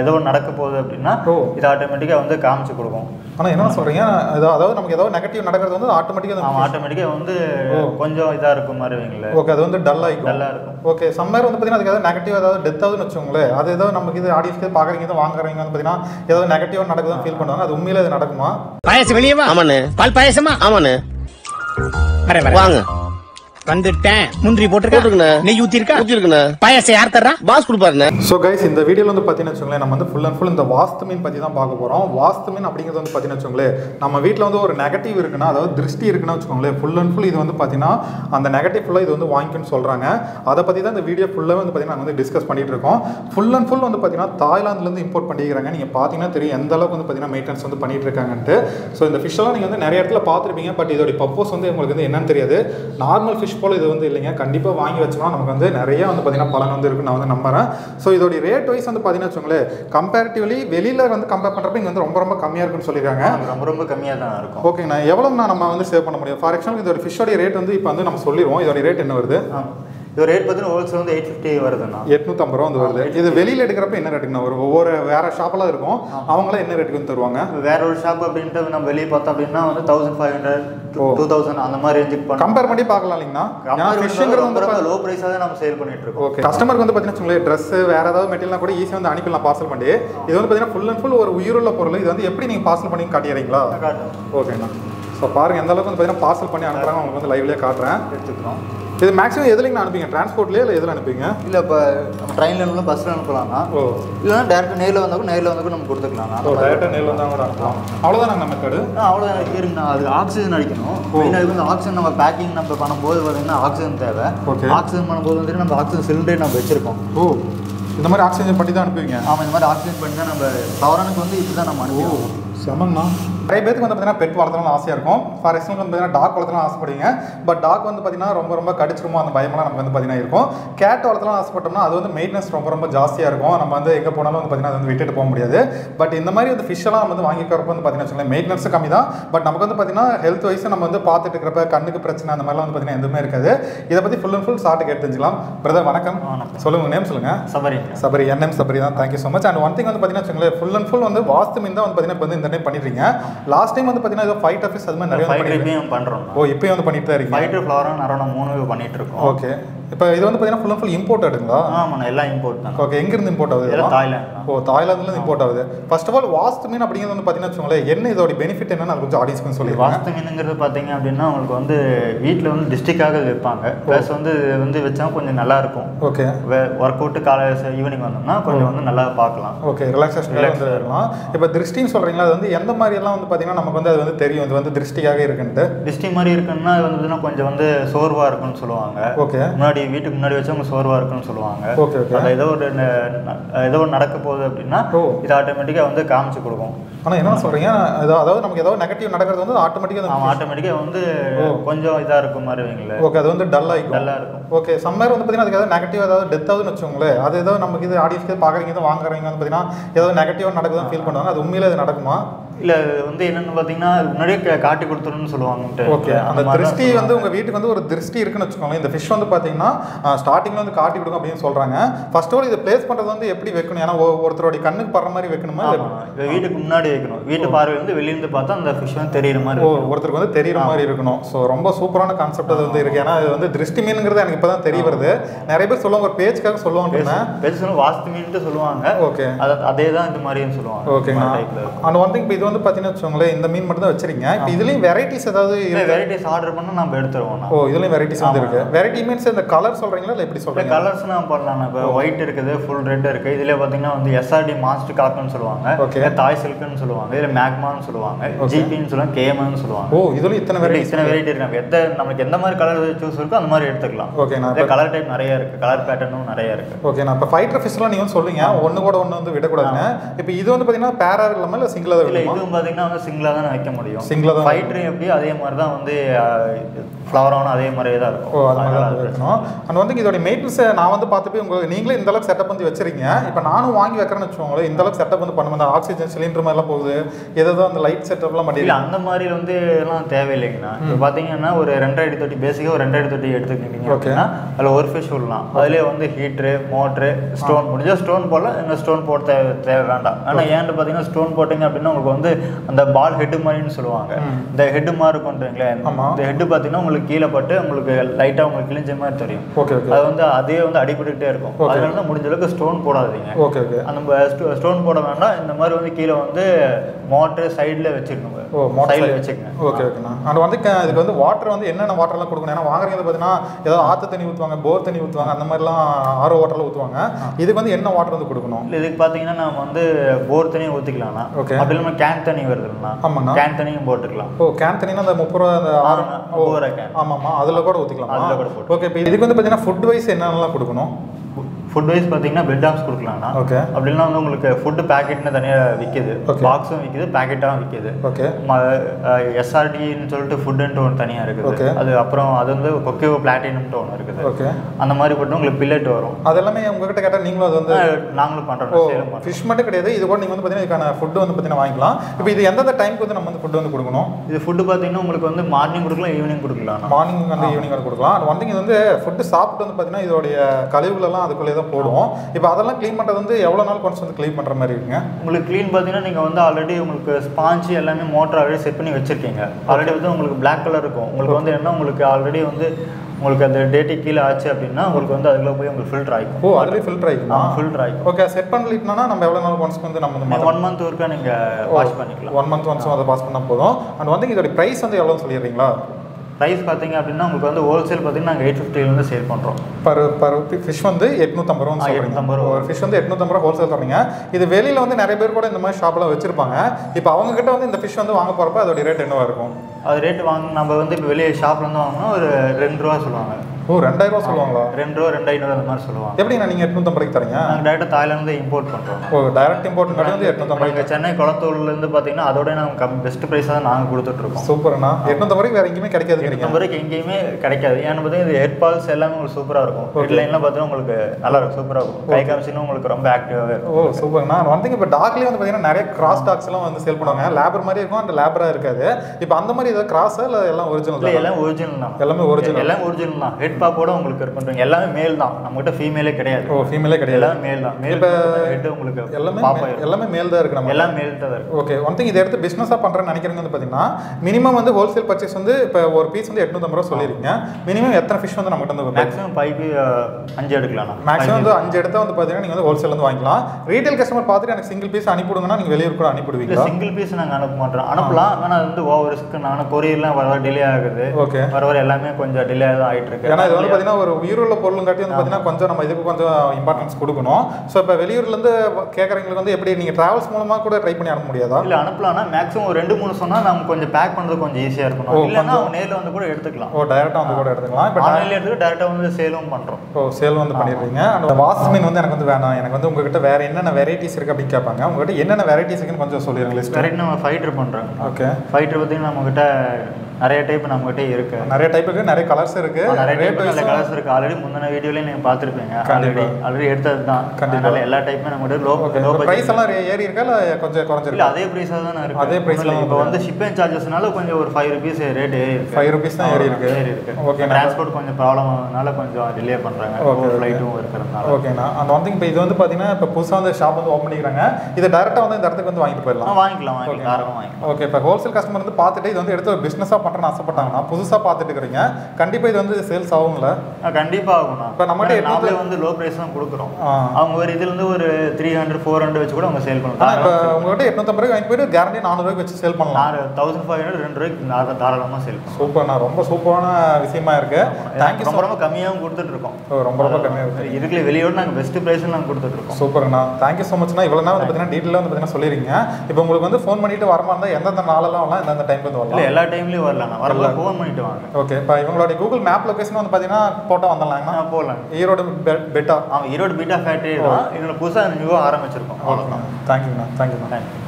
ஏதோ ஒன்று நடக்க போகுது அப்படின்னா. இது ஆட்டோமேட்டிக்காக வந்து காமிச்சு கொடுக்கும். ஆனால் என்ன சொல்கிறீங்க அதாவது நமக்கு ஏதாவது நெகட்டிவ் நடக்கிறது வந்து ஆட்டோமேட்டிக்காக அவன் ஆட்டோமேட்டிக்காக வந்து கொஞ்சம் இதாக இருக்கும் மாதிரி வைங்களேன். ஓகே அது வந்து டல் ஆகிக்கும் நல்லா இருக்கும். ஓகே சம்மர் வந்து பார்த்தீங்கன்னா அதுக்கு ஏதாவது நெகட்டிவ் ஏதாவது டெத் ஆகுதுன்னு வச்சுக்கோங்களேன். அது ஏதோ நமக்கு இது ஆடியன்ஸ்க்கு பார்க்குறீங்க இது வாங்குறீங்க வந்து பார்த்தீங்கன்னா ஏதாவது நெகட்டிவாக நடக்குதுன்னு ஃபீல் பண்ணுவாங்க. அது உண்மையிலே அது நடக்குமா? பாயசம் வெளியே வா. ஆமாண்ணே. பால் பாயசமா? ஆமாண்ணே. வாங்க. வந்துட்டேன் முந்திரி. போட்டிருக்கா? நெய் ஊத்தி இருக்கா ஊத்திருக்குண்ணே பாயாசம் யார் தர்றா? பாஸ் கொடுப்பாருண்ணே. ஸோ கைஸ் இந்த வீடியோவில் வந்து பார்த்தீங்கன்னு வச்சுக்கோங்களேன் நம்ம வந்து ஃபுல் அண்ட் ஃபுல் இந்த வாஸ்து மீன் பற்றி தான் பார்க்க போகிறோம் வாஸ்து மீன் அப்படிங்கிறது வந்து பார்த்தீங்கன்னு வச்சுக்கோங்களேன் நம்ம வீட்டில் வந்து ஒரு நெகட்டிவ் இருக்குன்னா அதாவது திருஷ்டி இருக்குன்னா வச்சுக்கோங்களேன் ஃபுல் அண்ட் ஃபுல் இது வந்து பார்த்தீங்கன்னா அந்த நெகட்டிவ் ஃபுல்லாக இது வந்து வாங்கிக்கணும்னு சொல்கிறாங்க அதை பற்றி தான் இந்த வீடியோ ஃபுல்லாக வந்து பார்த்தீங்கன்னா நாங்கள் வந்து டிஸ்கஸ் பண்ணிட்டு இருக்கோம். ஃபுல் அண்ட் ஃபுல் வந்து பார்த்தீங்கன்னா தாய்லாந்துலேருந்து இம்போர்ட் பண்ணிக்கிறாங்க. நீங்கள் பார்த்தீங்கன்னா தெரியும் எந்த அளவுக்கு வந்து பார்த்தீங்கன்னா மெயின்டெனன்ஸ் வந்து பண்ணிட்டு இருக்காங்கன்ட்டு. ஸோ இந்த ஃபிஷ்ஷெல்லாம் நீங்கள் வந்து நிறைய இடத்துல பார்த்துருப்பீங்க. பட் இதோட பர்பஸ் வந்து உங்களுக்கு வந்து என்னன்னு தெரியாது. நார்மல் ஃபிஷ் போல் இது வந்து இல்லைங்க. கண்டிப்பாக வாங்கி வச்சோம்னா நமக்கு வந்து நிறைய வந்து பார்த்தீங்கன்னா பலன் வந்து இருக்குன்னு நான் வந்து நம்புறேன். ஸோ இதோட ரேட் வைஸ் வந்து பார்த்தீங்கன்னா வச்சுக்கோங்களேன் கம்பேரிட்டிவ்லி வெளியில் வந்து கம்பேர் பண்ணுறப்ப இங்கே வந்து ரொம்ப ரொம்ப கம்மியாக இருக்குன்னு சொல்லியிருக்காங்க. ரொம்ப ரொம்ப கம்மியாக தான் இருக்கும். ஓகேங்கண்ணா எவ்வளோண்ணா நம்ம வந்து சேவ் பண்ண முடியும்? ஃபார் எக்ஸாம்பிள் இதோட ஃபிஷ்ஷோட ரேட் வந்து இப்போ வந்து நம்ம சொல்லிடுவோம். இதோட ரேட் என்ன வருது? இது ரேட் பார்த்தீங்கன்னா ஹோல்சேல் வந்து எயிட் ஃபிஃப்டி வருதுண்ணா. எட்நூற்றம்பது ரூபா வந்து வருது. இது வெளியில் எடுக்கிறப்ப என்ன ரேட்டுங்கண்ணா வரும்? ஒவ்வொரு வேற ஷாப்பெல்லாம் இருக்கும். அவங்களாம் என்ன ரேட்டுக்கு தருவாங்க? வேற ஒரு ஷாப் அப்படின்ட்டு நம்ம வெளியே பார்த்தோம் அப்படின்னா வந்து thousand five hundred. Two thousand அந்த மாதிரி ரேஞ்சுக்கு பண்ணோம் கம்பேர் பண்ணி பார்க்கலாம் இல்லைங்கண்ணா வந்து லோ ப்ரைஸாக தான் நம்ம சேல் பண்ணிட்டு இருக்கோம். ஓகே கஸ்டமருக்கு வந்து பார்த்தீங்கன்னா ட்ரெஸ் வேற ஏதாவது மெட்டீரியல் கூட ஈஸியாக வந்து அனுப்பிடலாம் பார்சல் பண்ணி. இது வந்து பார்த்தீங்கன்னா ஃபுல் அண்ட் ஃபுல் ஒரு உயிருள்ள பொருள். இது வந்து எப்படி நீங்கள் பார்சல் பண்ணி காட்டிடுறீங்களா? ஓகேண்ணா ஸோ பாருங்க எந்த அளவுக்கு வந்து பார்த்தீங்கன்னா பார்சல் பண்ணி அனுப்புறாங்க உங்களுக்கு வந்து லைவ்லேயே காட்டுறேன். எடுத்துக்கிறோம். இது மேக்ஸிமம் எதுலைங்க அனுப்பிங்க டிரான்ஸ்போர்ட்லேயே இல்லை எதில் அனுப்பிங்க இல்லை இப்போ நம்ம ட்ரெயினில் அனுப்பலாம் பஸ்ஸில் அனுப்பலாம்னா ஓ. இல்லைன்னா டேரெக்டாக நேரில் வந்தாலும் நேரில் வந்தாலும் நம்ம கொடுத்துக்கலாம்ண்ணா ஓ டேரெக்டாக நேரில் வந்து கூட அனுப்பலாம். அவ்வளோதான் நம்ம மெத்தடு அவ்வளோ இருக்குண்ணா அது ஆக்சிஜன் அடிக்கணும். மெயினாக வந்து ஆக்சிஜன் நம்ம பேக்கிங் நம்ம பண்ணும்போது பார்த்தீங்கன்னா ஆக்சிஜன் தேவை. ஆக்சிஜன் பண்ணும்போது வந்துட்டு நம்ம ஆக்சிஜன் சிலிண்டரே நம்ம வச்சிருக்கோம். ஓ. இந்த மாதிரி ஆக்சிஜன் பண்ணி தான் அனுப்புவீங்க? ஆமாம் இந்த மாதிரி ஆக்சிஜன் பண்ணி தான் நம்ம தவறானுக்கு வந்து இப்படி தான் நம்ம அனுப்புவோம் செமண்ணா நிறைய பேருக்கு வந்து பார்த்தீங்கன்னா பெட் வளர்த்தணும்னு ஆசையாக இருக்கும் ஃபார் எக்ஸாம்பிள் வந்து பார்த்தீங்கன்னா டாக் வளர்த்தணும் ஆசைப்படுவீங்க பட் டாக் வந்து பார்த்தீங்கன்னா ரொம்ப ரொம்ப கடிச்சிருமோ அந்த பயமெல்லாம் நமக்கு வந்து பார்த்தீங்கன்னா இருக்கும் கேட் வளர்த்தலாம் ஆசைப்பட்டோம்னா அது வந்து மெயின்டெனன்ஸ் ரொம்ப ரொம்ப ஜாஸ்தியாக இருக்கும் நம்ம வந்து எங்கே போனாலும் வந்து பார்த்தீங்கன்னா அது வந்து விட்டுட்டு போக முடியாது பட் இந்த மாதிரி வந்து ஃபிஷ் எல்லாம் நம்ம வந்து வாங்கிக்கிறப்ப வந்து பார்த்தீங்கன்னா மெயின்டெனன்ஸ் கம்மி தான் பட் நமக்கு வந்து பார்த்தீங்கன்னா ஹெல்த் வைஸ் நம்ம வந்து பார்த்துட்டு இருக்கிறப்ப கண்ணுக்கு பிரச்சனை அந்த மாதிரிலாம் வந்து பார்த்தீங்கன்னா எதுவுமே இருக்காது இதை பற்றி ஃபுல் அண்ட் ஃபுல் ஷார்ட் கேட்டு தெரிஞ்சுக்கலாம் பிரதர் வணக்கம். சொல்லுங்க நேம் சொல்லுங்க சபரிங்க சபரி என்எம் சபரி தான் thank you so much and one thing வந்து பார்த்தீங்கன்னா வச்சுக்கோங்களேன் ஃபுல் அண்ட் ஃபுல் வந்து வாஸ்து மீன் தான் வந்து பார்த்தீங்கன்னா இப்போ வந்து இந்த டைம் பண்ணிடுறீங்க லாஸ்ட் டைம் வந்து பார்த்தீங்கன்னா ஏதோ ஃபைட் ஆஃபீஸ் அது மாதிரி நிறைய ஃபைட் பண்ணுறோம் ஓ இப்பயும் வந்து பண்ணிட்டு தான் இருக்கீங்க? ஃபைட்டர் ஃப்ளவரும் நரோனா மூணு பண்ணிட்டு இருக்கோம். ஓகே. இப்போ இது வந்து பார்த்தீங்கன்னா ஃபுல் அண்ட் ஃபுல் இம்போர்ட் ஆகுதுங்களா ஆமாண்ணா எல்லாம் இம்போர்ட் தான் ஓகே எங்கேருந்து இம்போர்ட் ஆகுது? தாய்லாந்து ஓ தாய்லாந்துலேருந்து இம்போர்ட் ஆகுது. ஃபர்ஸ்ட் ஆஃப் ஆல் வாஸ்து மீன் அப்படிங்கிறது வந்து பார்த்தீங்கன்னா வச்சுக்கோங்களேன் என்ன இதோட பெனிஃபிட் என்னன்னு அது கொஞ்சம் ஆடியன்ஸ்க்கு சொல்லிடுவாங்க வாஸ்து மீனுங்கிறது பார்த்தீங்க அப்படின்னா உங்களுக்கு வந்து வீட்டில் வந்து டிஸ்ட்ரிக்டாக வைப்பாங்க ப்ளஸ் வந்து வந்து வச்சா கொஞ்சம் நல்லா இருக்கும். ஓகே ஒர்க் அவுட்டு காலை ஈவினிங் வந்தோம்னா கொஞ்சம் வந்து நல்லா பார்க்கலாம். ஓகே ரிலாக்ஸேஷன் வந்து வரலாம். இப்போ திருஷ்டின்னு சொல்கிறீங்களா அது வந்து எந்த மாதிரி எல்லாம் வந்து பார்த்தீங்கன்னா நமக்கு வந்து அது வந்து தெரியும் இது வந்து திருஷ்டியாக இருக்குன்ட்டு? டிஸ்டி மாதிரி இருக்குன்னா இது வந்து கொஞ்சம் வந்து சோர்வாக இருக்குன்னு சொல்லுவாங்க. ஓகே முன்னாடி வீட்டுக்கு முன்னாடி வச்சவங்க சோர்வாக இருக்குன்னு சொல்லுவாங்க. Okay okay. அது ஏதோ ஒரு ஏதோ ஒரு நடக்க போகுது அப்படின்னா. இது ஆட்டோமேட்டிக்காக வந்து காமிச்சு கொடுக்கும். ஆனால் என்ன சொல்கிறீங்க அதாவது நமக்கு ஏதாவது நெகட்டிவ் நடக்கிறது வந்து ஆட்டோமேட்டிக்காக அவன் ஆட்டோமேட்டிக்காக வந்து கொஞ்சம் இதாக இருக்கும் மாதிரி ஓகே அது வந்து டல் ஆகிக்கும் நல்லா இருக்கும். ஓகே சம்மர் வந்து பார்த்தீங்கன்னா அதுக்கு ஏதாவது நெகட்டிவ் ஏதாவது டெத் ஆகுதுன்னு வச்சுக்கோங்களேன். அது ஏதோ நமக்கு இது ஆடியன்ஸ்க்கு பார்க்குறீங்க வாங்குறீங்க வந்து பார்த்தீங்கன்னா ஏதோ நெகட்டிவாக நடக்குதுன்னு ஃபீல் பண்ணுவாங்க. அது உண்மையிலே அது நடக்குமா? இல்லை வந்து என்னன்னு பார்த்தீங்கன்னா முன்னாடியே காட்டி கொடுத்துருன்னு சொல்லுவாங்க ஓகே. அந்த திருஷ்டி வந்து உங்கள் வீட்டுக்கு வந்து ஒரு திருஷ்டி இருக்குன்னு வச்சுக்கோங்களேன். இந்த ஃபிஷ் வந்து பார்த்தீங்கன்னா ஸ்டார்டிங்கில் வந்து காட்டி கொடுக்கும் அப்படின்னு சொல்கிறாங்க ஃபர்ஸ்ட் ஆல் இதை ப்ளேஸ் பண்ணுறது வந்து எப்படி வைக்கணும்? ஏன்னா ஒருத்தருடைய கண்ணுக்கு படுற மாதிரி வைக்கணுமா இல்லை வீட்டுக்கு முன்னாடி வைக்கணும். வீட்டு பார்வை வந்து வெளியிருந்து பார்த்தா அந்த ஃபிஷ் வந்து தெரியுற மாதிரி. ஒருத்தருக்கு வந்து தெரியுற மாதிரி இருக்கணும். ஸோ ரொம்ப சூப்பரான கான்செப்ட் அது வந்து இருக்கு. ஏன்னா இது வந்து திருஷ்டி மீனுங்கிறது எனக்கு இப்போ தான் தெரிய வருது நிறைய பேர் சொல்லுவாங்க ஒரு பேச்சுக்காக சொல்லுவாங்க பெருசு வாஸ்து மீன்ட்டு சொல்லுவாங்க. ஓகே. அது தான் இது மாதிரியும் சொல்லுவாங்க. இருக்கும். அண்ட் ஒன் திங் இப்போ இது வந்து பார்த்தீங்கன்னா வச்சுக்கோங்களேன் இந்த மீன் மட்டும் தான் வச்சிருக்கீங்க. இப்போ இதுலேயும் வெரைட்டிஸ் ஏதாவது வெரைட்டிஸ் ஆர்டர் பண்ணா நம்ம எடுத்துருவோம் ஓ இதுலேயும் வெரைட்டிஸ் வந்து இருக்கு. வெரைட்டி மீன்ஸ் இந்த கலர் சொல்றீங்களா இல்லை எப்படி இப்போ சொல்றீங்க? கலர்ஸ் நான் பண்ணலாம். இப்போ ஒயிட் இருக்குது ஃபுல் ரெட் இருக்கு. இதுல பாத்தீங்கன்னா வந்து எஸ்ஆர்டி மாஸ்டர் காக்குன்னு சொல்லுவாங்க. இல்ல தாய் சில்க்னு சொல்லுவாங்க. இதுல மேக்மான்னு சொல்லுவாங்க. ஜிபின்னு சொல்லுவாங்க கேமன்னு சொல்லுவாங்க. ஓ இதுல இத்தனை இதுல வெரைட்டிஸ் இத்தனை வெரைட்டி இருக்கு. நம்ம எந்த நமக்கு எந்த மாதிரி கலர் சூஸ் இருக்கோ அந்த மாதிரி எடுத்துக்கலாம். ஓகே நான் கலர் டைப் நிறைய இருக்கு. கலர் பேட்டர்னும் நிறைய இருக்கு. ஓகே நான் இப்போ ஃபைட்டர் ஃபிஷ்லாம் நீங்கள் சொல்லுங்க. ஒன்று கூட ஒன்று வந்து விடக்கூடாதுங்க இப்போ இது வந்து பார்த்தீங்கன்னா பேரா இல்லாமல் இல்லை சிங்கிளாக இல்ல இதுவும் பாத்தீங்கன்னா வந்து சிங்கிளா தான் வைக்க முடியும். ஆ தான் ஃபைட்டர் எப்படி? அதே மாதிரி தான் வந்து ஃப்ளவரானும் அதே மாதிரியே தான் இருக்கும். வைக்கணும் அண்ட் வந்து இதோட மெயின்டெனன்ஸை நான் வந்து பார்த்துட்டு உங்களுக்கு நீங்களே இந்த அளவுக்கு செட்டப் வந்து வச்சிருக்கீங்க. இப்போ நானும் வாங்கி வைக்கிறேன்னு வச்சுக்கோங்களேன் இந்த அளவுக்கு செட்டப் வந்து பண்ணுவேன் ஆக்சிஜன் சிலிண்டர் மாதிரிலாம் போகுது. ஏதோ அந்த லைட் செட்டப்லாம் பண்ணிடலாம் அந்த மாதிரி வந்து எல்லாம் தேவையில்லைங்கண்ணா. இப்போ பார்த்தீங்கன்னா ஒரு ரெண்டாயிரத்தி தொட்டி பேசிக்காக ஒரு ரெண்டாயிரத்தி தொட்டி எடுத்துக்கிட்டீங்க. அப்படின்னா அதில் ஒரு ஃபிஷ் விடலாம். அதுலேயே வந்து ஹீட்ரு மோட்ரு ஸ்டோன் முடிஞ்சா ஸ்டோன் போடலாம். இந்த ஸ்டோன் போட தேவை தேவை வேண்டாம். ஆனால் ஏன்ட்டு பார்த்தீங்கன்னா ஸ்டோன் போட்டிங்க அப்படின்னா உங்களுக்கு வந்து அந்த பால் ஹெட்டு மாதிரின்னு சொல்லுவாங்க. இந்த ஹெட்டு மாதிரி ஆமா. இந்த ஹெட்டு பார்த்தீங்கன்னா உங்களுக்கு கீழே பட்டு உங்களுக்கு லைட்டாக உங்களுக்கு கிழிஞ்ச மாதிரி தெரியும். அது வந்து அதே வந்து அடிபட்டுக்கிட்டே இருக்கும். அதனால தான் முடிஞ்ச அளவுக்கு ஸ்டோன் போடாதீங்க. அந்த ஸ்டோன் போட வேண்டாம் இந்த மாதிரி வந்து கீழே வந்து மோட்ரு சைடில் வச்சுக்கணும் ஓ சைடில் வச்சுக்கங்க. ஓகே ஓகேண்ணா அண்ட் வந்து இதுக்கு வந்து வாட்டர் வந்து என்னென்ன வாட்டர்லாம் கொடுக்கணும்? ஏன்னா வாங்குறது பார்த்தீங்கன்னா ஏதாவது ஆற்று தண்ணி ஊற்றுவாங்க போர் தண்ணி ஊற்றுவாங்க அந்த மாதிரிலாம் ஆரோ வாட்டர்லாம் ஊற்றுவாங்க இதுக்கு வந்து என்ன வாட்டர் வந்து கொடுக்கணும்? இல்ல, இதுக்கு பார்த்தீங்கன்னா நம்ம வந்து போர் தண்ணியும் ஊற்றிக்கலாம்னா Okay. அப்படி இல்லாமல் கேன் தண்ணி வருது இல்லைண்ணா ஆமாண்ணா. கேன் தண்ணியும் போட்டுக்கலாம். ஓ கேன் தண்ணினா அந்த முப்பது ரூபா அந்த ஆறு ஆமா, ஓ முப்பது ரூபா கேன். ஆமாம்மா அதில் கூட ஊற்றிக்கலாமா அதுல கூட. ஓகே இப்போ இதுக்கு வந்து பார்த்தீங்கன்னா ஃபுட் வைஸ் என்னென்னலாம் கொடுக்கணும்? ஃபுட் வைஸ் பார்த்தீங்கன்னா பெட் ஆம்ஸ் கொடுக்கலாம்னா Okay. அப்படின்னா வந்து உங்களுக்கு ஃபுட்டு பேக்கெட்னு தனியாக விற்கிது. பாக்ஸும் விற்கிது பேக்கெட்டாகவும் விற்கிது ஓகே எஸ்ஆர்டின்னு சொல்லிட்டு ஃபுட்டுன்ட்டு ஒன்று தனியாக. இருக்குது. அது அப்புறம் அது வந்து கொக்கேவோ பிளாட்டினம்ட்டு ஒன்று இருக்குது. ஓகே அந்த மாதிரி போட்டு உங்களுக்கு பில்லட் வரும். அது எல்லாமே உங்ககிட்ட கேட்டால் நீங்களும் அது வந்து நாங்களும் பண்ணுறோம் ஃபிஷ் மட்டும் கிடையாது. இது கூட நீங்கள் வந்து பார்த்தீங்கன்னா இதுக்கான ஃபுட்டு வந்து பார்த்தீங்கன்னா வாங்கிக்கலாம். இப்போ இது எந்தெந்த டைமுக்கு வந்து நம்ம வந்து ஃபுட்டு வந்து கொடுக்கணும்? இது ஃபுட்டு பார்த்தீங்கன்னா உங்களுக்கு வந்து மார்னிங் கொடுக்கலாம் ஈவினிங் கொடுக்கலாம் மார்னிங் வந்து ஈவினிங் வந்து கொடுக்கலாம். வந்து இது வந்து ஃபுட்டு சாப்பிட்டு வந்து பார்த்தீங்கன்னா இதோடைய கழிவுகளெல்லாம் அதுக்குள்ளே தான் போடுவோம். இப்போ அதெல்லாம் க்ளீன் பண்ணுறது வந்து எவ்வளோ நாள் கொஞ்சம் வந்து க்ளீன் பண்ணுற மாதிரி இருக்குங்க? உங்களுக்கு க்ளீன் பார்த்தீங்கன்னா நீங்கள் வந்து ஆல்ரெடி உங்களுக்கு ஸ்பாஞ்சு எல்லாமே மோட்டர் ஆல்ரெடி செட் பண்ணி வச்சுருக்கீங்க. ஆல்ரெடி வந்து உங்களுக்கு பிளாக் கலர் இருக்கும். உங்களுக்கு வந்து என்ன உங்களுக்கு ஆல்ரெடி வந்து உங்களுக்கு அந்த டேட்டி கீழே ஆச்சு அப்படின்னா உங்களுக்கு வந்து அதுக்குள்ள போய் உங்களுக்கு ஃபில்டர் ஆகிக்கும் ஓ அதுலேயே ஃபில்டர் ஆகிக்குமா ஃபில்டர் ஆகிக்கும் ஓகே செட் பண்ணலிட்னா நம்ம எவ்வளோ நாள் ஒன்ஸ்க்கு வந்து நம்ம ஒன் மந்த் ஒருக்கா நீங்கள் வாஷ் பண்ணிக்கலாம். ஒன் மந்த் ஒன்ஸ் அதை பாஸ் பண்ணால் போதும். அண்ட் வந்து இதோட ப்ரைஸ் வந்து எவ்வளோன்னு சொல்லிடுறீங்களா? ப்ரைஸ் பார்த்தீங்க அப்படின்னா உங்களுக்கு வந்து ஹோல்சேல் பார்த்தீங்கன்னா நாங்கள் எயிட் ஃபிஃப்டிலேருந்து சேல் பண்ணுறோம் பர் பர் ஃபிஷ் வந்து எட்நூற்றம்பது ரூபா 850 ரூபா. ஒரு ஃபிஷ் வந்து எட்நூற்றம்பது ரூபா ஹோல்சேல் தரீங்க இது வெளியில் வந்து நிறைய பேர் கூட இந்த மாதிரி ஷாப்லாம் வச்சிருப்பாங்க. இப்போ அவங்க கிட்ட வந்து இந்த ஃபிஷ் வந்து வாங்க போகிறப்ப அதோட ரேட் என்னவா இருக்கும்? அது ரேட்டு வாங்க நம்ம வந்து இப்போ வெளியே ஷாப்லேருந்து வாங்கினா ஒரு ரெண்டு ரூபா சொல்லுவாங்க. ஓ ரெண்டாயிரம் ரூபா சொல்லுவாங்களா? ரெண்டு ரூபா ரெண்டு ஐநூறு அந்த மாதிரி சொல்லுவாங்க. எப்படிண்ணா நீங்கள் எட்நூற்றம்பதுக்கு தரீங்க? நாங்கள் டேரெக்டாக தாய்லாந்து இம்போர்ட் பண்ணுறோம் ஓ டைரக்ட் இம்போர்ட் கடை வந்து எட்நூற்றம்பது இங்கே சென்னை குளத்தூர்லேருந்து பார்த்தீங்கன்னா அதோட நாங்கள் கம் பெஸ்ட் ப்ரைஸாக தான் நாங்கள் கொடுத்துட்ருக்கோம் சூப்பர்ண்ணா. எட்நூற்றம்பதுக்கு வேற எங்கேயுமே கிடைக்காதுங்கிறீங்க நம்ம வரைக்கும் எங்கேயுமே கிடைக்காது. ஏன்னு பார்த்தீங்கன்னா இது ஹெட் பால்ஸ் எல்லாமே உங்களுக்கு சூப்பராக இருக்கும். ஹெட்லைன்லாம் பார்த்தீங்கன்னா உங்களுக்கு நல்லா இருக்கும் சூப்பராக இருக்கும். கை காமிச்சுன்னா உங்களுக்கு ரொம்ப ஆக்டிவாகவே இருக்கும். ஓ சூப்பர்ண்ணா. வந்து இப்போ டாக்லேயே வந்து பார்த்தீங்கன்னா நிறைய கிராஸ் டாக்ஸ் எல்லாம் வந்து சேல் பண்ணுவாங்க. லேபர் மாதிரி இருக்கும் அந்த லேபராக இருக்காது. இப்போ அந்த மாதிரி ஏதாவது கிராஸா இல்லை எல்லாம் ஒரிஜினல் எல்லாம் ஒரிஜினல் தான். எல்லாமே ஒரிஜினல் எல்லாம் ஒரிஜினல் தான். ஹெட் பாப்போட உங்களுக்கு இருக்குன்றீங்க எல்லாமே மேல் தான். நம்மகிட்ட ஃபீமேலே கிடையாது. ஓ ஃபீமேலே கிடையாது. எல்லாமே மேல் தான். மேல் இப்ப ஹெட் உங்களுக்கு எல்லாமே பாப்பா எல்லாமே மேல் தான் இருக்கு நம்ம. எல்லாம் மேல் தான் இருக்கும் ஓகே ஒன் திங் இதை எடுத்து பிஸ்னஸாக பண்ணுறேன்னு நினைக்கிறவங்க வந்து பார்த்தீங்கன்னா மினிமம் வந்து ஹோல்சேல் பர்ச்சேஸ் வந்து இப்போ ஒரு பீஸ் வந்து எட்நூத்தம்பது ரூபா சொல்லியிருக்கீங்க மினிமம் எத்தனை ஃபிஷ் வந்து நம்மகிட்ட வந்து மேக்ஸிமம் ஃபைவ் அஞ்சு எடுக்கலாம் மேக்ஸிமம் வந்து அஞ்சு எடுத்தா வந்து பார்த்தீங்கன்னா நீங்கள் வந்து ஹோல்சேல் வந்து வாங்கிக்கலாம். ரீட்டைல் கஸ்டமர் பார்த்துட்டு எனக்கு சிங்கிள் பீஸ் அனுப்பிவிடுங்கன்னா நீங்கள் வெளியூர் கூட இல்லை அனுப்பிவிடுவீங்களா சிங்கிள் பீஸ் நாங்கள் அனுப்ப மாட்டோம். அனுப்பலாம். ஆனால் அது வந்து ஓவர் ரிஸ்க் நாங்கள் கொரியர்லாம் வர வர டிலே ஆகுது. ஓகே வர வர எல்லாமே கொஞ்சம் டிலே தான் ஆகிட்டு இருக்கு. ஏன்னா இது வந்து பார்த்தீங்கன்னா ஒரு உயிருள்ள பொருளும் காட்டி வந்து பார்த்தீங்கன்னா கொஞ்சம் நம்ம இதுக்கு கொஞ்சம் இம்பார்ட்டன்ஸ் கொடுக்கணும். ஸோ இப்போ வெளியூர்லேருந்து கேட்குறவங்களுக்கு வந்து எப்படி நீங்கள் ட்ராவல்ஸ் மூலமாக கூட ட்ரை பண்ணி அனுப்ப முடியாதா? இல்லை அனுப்பலாம்னா மேக்ஸிமம் ஒரு ரெண்டு மூணு சொன்னால் நம்ம கொஞ்சம் பேக் பண்ணுறது கொஞ்சம் ஈஸியாக இருக்கணும். இல்லைன்னா அவங்க நேரில் வந்து கூட எடுத்துக்கலாம். ஓ டைரெக்டாக வந்து கூட எடுத்துக்கலாம். இப்போ ஆன்லைனில் எடுத்து டேரெக்டாக வந்து சேலும் பண்ணுறோம் ஓ சேல் வந்து பண்ணிடுறீங்க. அந்த மீன் வந்து எனக்கு வந்து வேணாம். எனக்கு வந்து உங்ககிட்ட வேற என்னென்ன வெரைட்டிஸ் இருக்கு அப்படின்னு கேட்பாங்க. உங்ககிட்ட என்னென்ன வெரைட்டிஸ் இருக்குன்னு கொஞ்சம் சொல்லிடுங்க லிஸ்ட் கரெக்ட் நம்ம ஃபைட்டர் பண்ணுறோம் ஓகே ஃபைட்டர் பார்த்தீங்கன்னா நம்மகிட்ட நிறைய டைப் நம்மகிட்ட இருக்கு. நிறைய டைப் இருக்கு நிறைய கலர்ஸ் இருக்கு. நிறைய டைப் நல்ல கலர்ஸ் இருக்கு ஆல்ரெடி முந்தின வீடியோலயே நீங்க பார்த்துருப்பீங்க. கண்டிப்பா. ஆல்ரெடி ஆல்ரெடி எடுத்தது தான் கண்டிப்பா. எல்லா டைப்புமே நம்மகிட்ட லோ ப்ரைஸ் எல்லாம் ஏறி இருக்கா? இல்லை கொஞ்சம் குறைஞ்சிருக்கு? அதே பிரைஸா தான் இருக்கு. அதே ல இப்போ வந்து ஷிப்பிங் சார்ஜஸ்னால கொஞ்சம் ஒரு ஃபைவ் ருபீஸ் ரேட் ஏறி இருக்கு. ருபீஸ் தான் ஏறி இருக்கு. ஏறி இருக்கு. ஓகே டிரான்ஸ்போர்ட் கொஞ்சம் ப்ராப்ளம் ஆனதுனால கொஞ்சம் டிலே பண்றாங்க. ஃப்ளைட்டும் இருக்கிறதுனால. ஓகேண்ணா அந்த வந்து இப்போ இது வந்து பார்த்தீங்கன்னா இப்போ புதுசாக வந்து ஷாப் வந்து ஓப்பன் பண்ணிக்கிறாங்க. இதை டேரெக்டாக வந்து இந்த இடத்துக்கு வந்து வாங்கிட்டு போயிடலாம். வாங்கிக்கலாம் வாங்கிக்கலாம். ஓகே இப்போ ஹோல்சேல் கஸ்டமர் வந்து பார்த்துட்டு இது வந்து எடுத்து ஒரு பிஸ்னஸாக பண்ணுறேன்னு ஆசைப்பட்டாங்கன்னா புதுசாக பார்த்துட்டு இருக்கிறீங்க. கண்டிப்பாக இது வந்து சேல்ஸ் ஆகுங்களா? ஆ, கண்டிப்பா ஆகும்ண்ணா. இப்ப நம்மகிட்ட நாமளே வந்து லோ பிரைஸ் தான் கொடுக்குறோம். அவங்க ஒரு இதுல இருந்து ஒரு த்ரீ ஹண்ட்ரட் ஃபோர் ஹண்ட்ரட் வச்சு கூட அவங்க சேல் ஆனால் இப்போ பண்ணலாம். உங்கள்கிட்ட எட்நூத்தம்பது ரூபாய் வாங்கி போயிட்டு கேரண்டி நானூறுரூவாய்க்கு வச்சு சேல் பண்ணலாம். தௌசண்ட் ஃபைவ் ஹண்ட்ரட் ரெண்டு ரூபாய்க்கு தாரா- தாராளமா சேல் பண்ணலாம். சூப்பர்ண்ணா. ரொம்ப சூப்பரான விஷயமா இருக்கு. தேங்க்யூ ரொம்ப ரொம்ப கம்மியாகவும் கொடுத்துட்டு இருக்கோம் ரொம்ப ரொம்ப கம்மியாக இருக்கு. இதுக்குள்ள வெளியோட நாங்கள் பெஸ்ட் ப்ரைஸில் நாங்கள் கொடுத்துட்டு இருக்கோம் சூப்பர்ண்ணா தேங்க்யூ ஸோ மச்ண்ணா இவ்வளோ நேரம் வந்து பார்த்தீங்கன்னா டீட்டெயிலாக வந்து பார்த்தீங்கன்னா சொல்லிருங்க இப்போ உங்களுக்கு வந்து ஃபோன் பண்ணிட்டு வரமா இருந்தால் எந்தெந்த நாளெல்லாம் வரலாம் எந்தெந்த டைம்க்கு வந்து வரலாம்? எல்லா டைம்லேயும் வரலாம் வரலாம் ஃபோன் பண்ணிட்டு வாங்க. ஓகே இப்போ இவங்களுடைய கூகுள் மேப் லொகேஷன் வந்து பார்த்தீங்கன்னா போட்டால் வந்துடலாங்கண்ணா. ஆ, போகலாம் ஈரோடு பெட்டா. அவன் ஈரோடு பீட்டா ஃபேக்ட்ரி தான். இதில் புதுசாக நியூவாக ஆரம்பிச்சிருக்கோம். ஓகேண்ணா. தேங்க்யூண்ணா தேங்க்யூண்ணா தேங்க்யூ